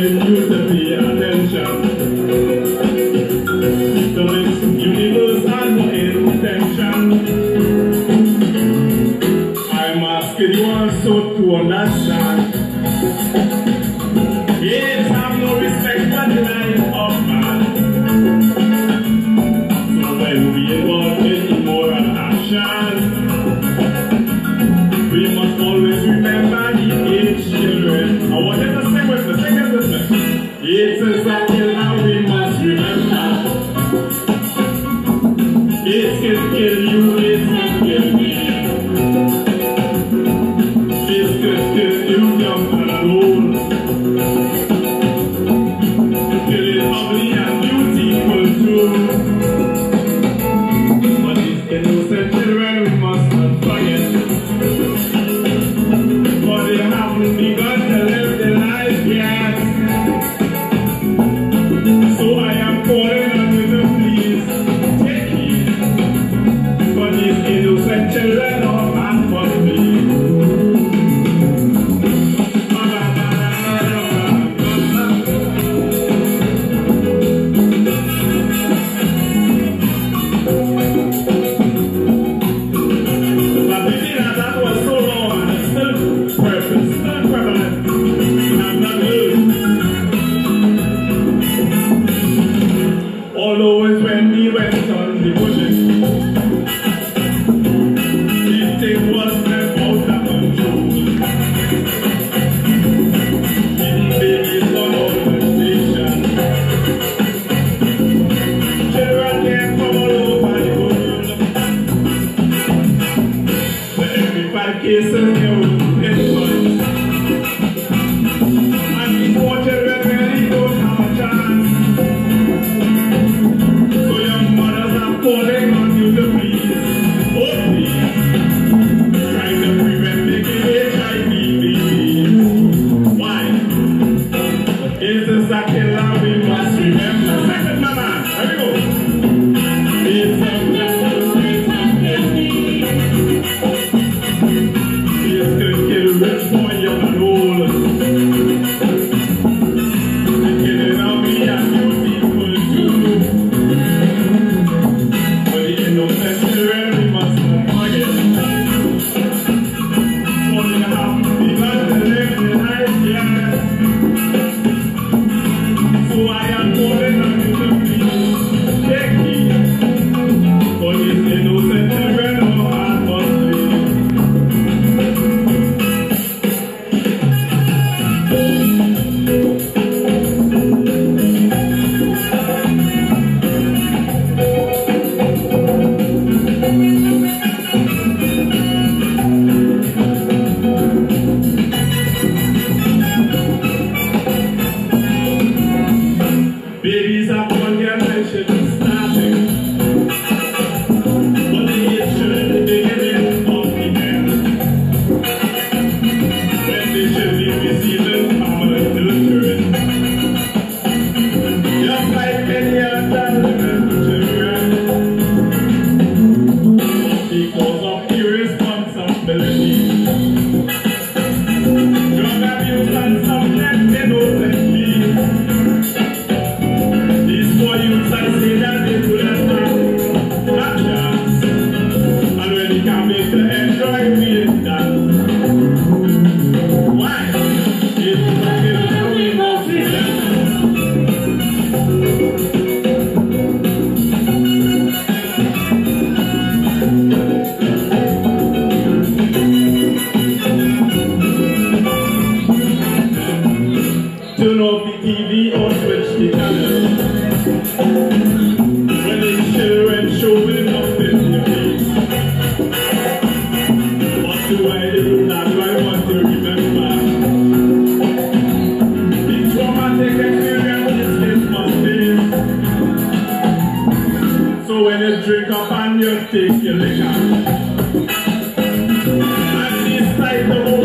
giving you intention. I'm asking you also to understand. infant to the. you. when you drink up and you take your liquor. And this side the whole